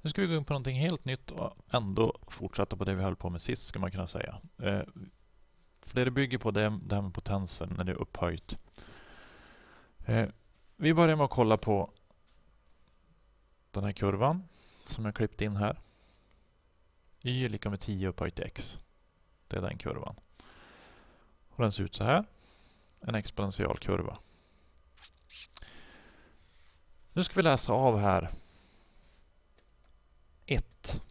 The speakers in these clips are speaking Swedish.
Nu ska vi gå in på någonting helt nytt och ändå fortsätta på det vi höll på med sist, skulle man kunna säga. Eh, för det det bygger på det är det här med potensen när det är upphöjt. Eh, vi börjar med att kolla på den här kurvan som jag klippt in här. Y är lika med 10 upphöjt till x. Det är den kurvan. Och den ser ut så här. En exponentialkurva. Nu ska vi läsa av här 1.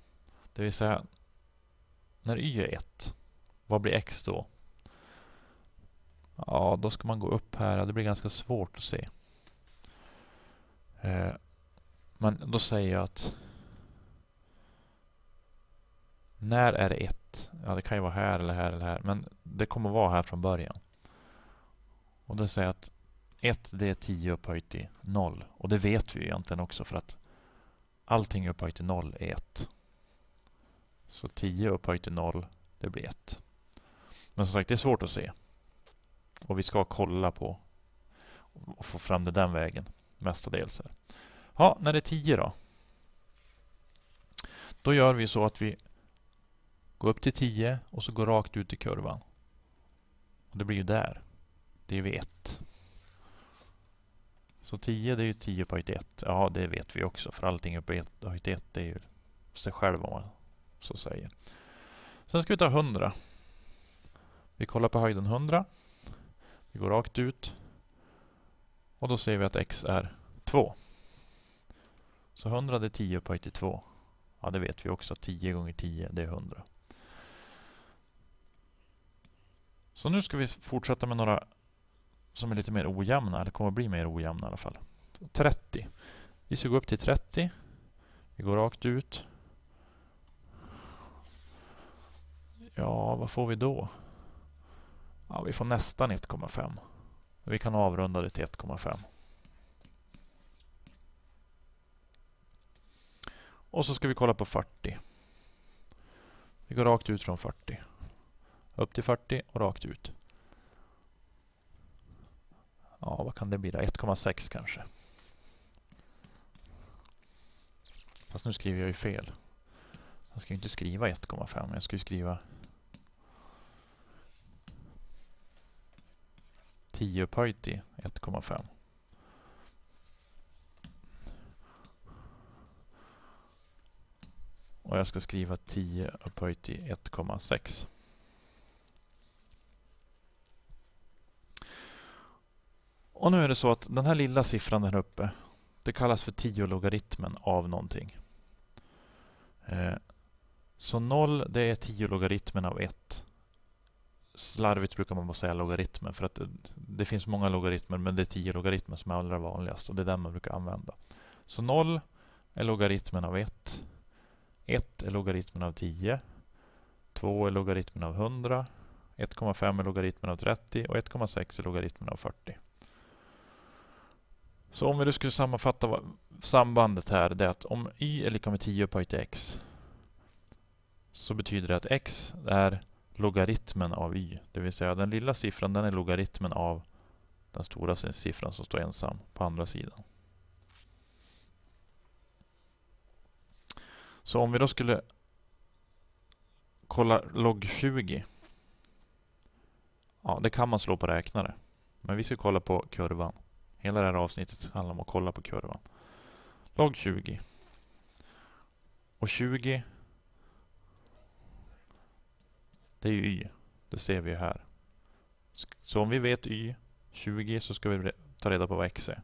Det vill säga när y är 1. Vad blir x då? Ja, då ska man gå upp här. Det blir ganska svårt att se. Eh, men då säger jag att när är det 1? Ja, det kan ju vara här eller här eller här. Men det kommer vara här från början. Och då säger jag att 1 det är 10 upphöjt till 0. Och det vet vi egentligen också för att allting upphöjt till 0 är 1. Så 10 upphöjt till 0, det blir 1. Men som sagt, det är svårt att se. Och vi ska kolla på och få fram det den vägen mestadels. Här. Ja, när det är 10 då. Då gör vi så att vi går upp till 10 och så går rakt ut i kurvan. Och det blir ju där. Det är vid 1. Så 10 det är ju 10 på höjd 1. Ja, det vet vi också. För allting uppe på höjd 1 det är ju sig själv om man så säger. Sen ska vi ta 100. Vi kollar på höjden 100. Vi går rakt ut. Och då ser vi att x är 2. Så 100 det är 10 upphöjt till 2. Ja, det vet vi också. 10 gånger 10 det är 100. Så nu ska vi fortsätta med några som är lite mer ojämna, eller kommer att bli mer ojämna i alla fall. 30. Vi ska gå upp till 30. Vi går rakt ut. Ja, vad får vi då? Ja, vi får nästan 1,5. Vi kan avrunda det till 1,5. Och så ska vi kolla på 40. Vi går rakt ut från 40. Upp till 40 och rakt ut. Ja, vad kan det bli då? 1,6 kanske. Fast nu skriver jag ju fel. Jag ska ju inte skriva 1,5. Jag ska ju skriva 10 upphöjt i 1,5. Och jag ska skriva 10 upphöjt till 1,6. Och nu är det så att den här lilla siffran här uppe, det kallas för 10-logaritmen av någonting. Eh, så 0 det är 10-logaritmen av 1. Slarvigt brukar man bara säga logaritmen för att det, det finns många logaritmer men det är 10 logaritmer som är allra vanligast och det är den man brukar använda. Så 0 är logaritmen av 1. 1 är logaritmen av 10. 2 är logaritmen av 100. 1,5 är logaritmen av 30 och 1,6 är logaritmen av 40. Så om vi då skulle sammanfatta sambandet här, det är att om y är lika med 10 upphöjt till x så betyder det att x är logaritmen av y. Det vill säga den lilla siffran den är logaritmen av den stora siffran som står ensam på andra sidan. Så om vi då skulle kolla log 20. Ja, det kan man slå på räknare. Men vi ska kolla på kurvan. Hela det här avsnittet handlar om att kolla på kurvan. Lag 20. Och 20 det är ju y. Det ser vi här. Så om vi vet y, 20, så ska vi ta reda på vad x är.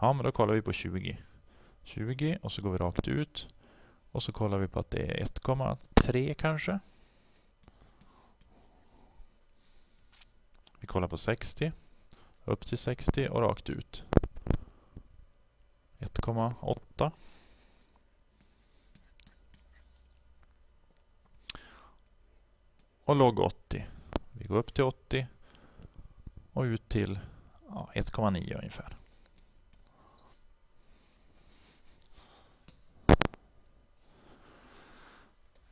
Ja, men då kollar vi på 20. 20 och så går vi rakt ut. Och så kollar vi på att det är 1,3 kanske. Vi kollar på 60. Upp till 60 och rakt ut. 1,8. Och låg 80. Vi går upp till 80 och ut till ja, 1,9 ungefär.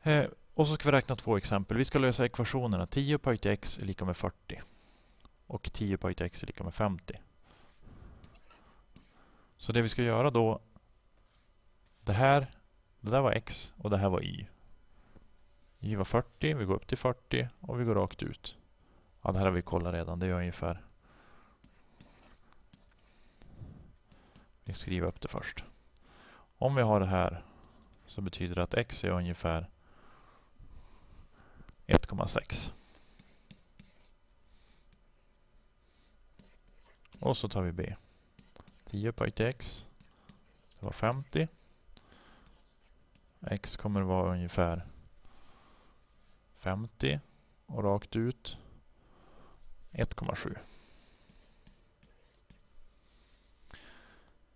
Eh, och så ska vi räkna två exempel. Vi ska lösa ekvationerna 10 upphöjt till x är lika med 40 och 10 på x är lika med 50. Så det vi ska göra då, det här Det där var x och det här var y. y var 40, vi går upp till 40 och vi går rakt ut. Ja, det här har vi kollat redan. Det gör ungefär... Vi skriver upp det först. Om vi har det här så betyder det att x är ungefär 1,6. Och så tar vi b. 10 upphöjt till x. Det var 50. X kommer vara ungefär 50 och rakt ut 1,7.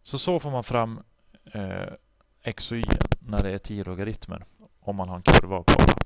Så så får man fram eh, x och y när det är 10 logaritmer om man har en kurva att kolla.